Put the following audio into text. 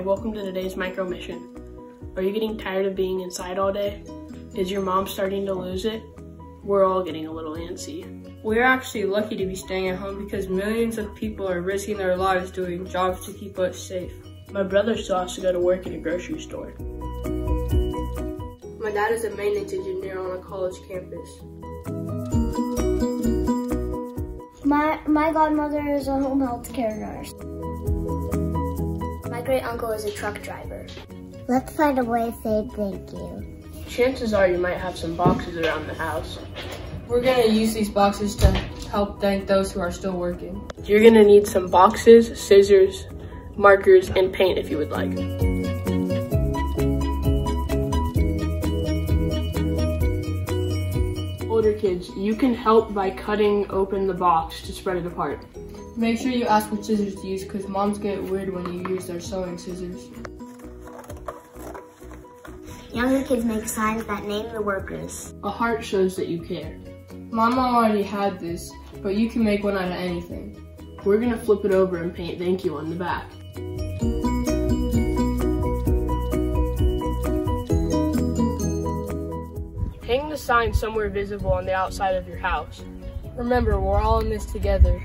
welcome to today's micro mission. Are you getting tired of being inside all day? Is your mom starting to lose it? We're all getting a little antsy. We're actually lucky to be staying at home because millions of people are risking their lives doing jobs to keep us safe. My brother still has to go to work in a grocery store. My dad is a maintenance engineer on a college campus. My, my godmother is a home health care nurse. My great uncle is a truck driver. Let's find a way to say thank you. Chances are you might have some boxes around the house. We're gonna use these boxes to help thank those who are still working. You're gonna need some boxes, scissors, markers, and paint if you would like. Older kids, you can help by cutting open the box to spread it apart. Make sure you ask what scissors to use because moms get weird when you use their sewing scissors. Younger kids make signs that name the workers. A heart shows that you care. My mom already had this, but you can make one out of anything. We're gonna flip it over and paint thank you on the back. The sign somewhere visible on the outside of your house. Remember, we're all in this together.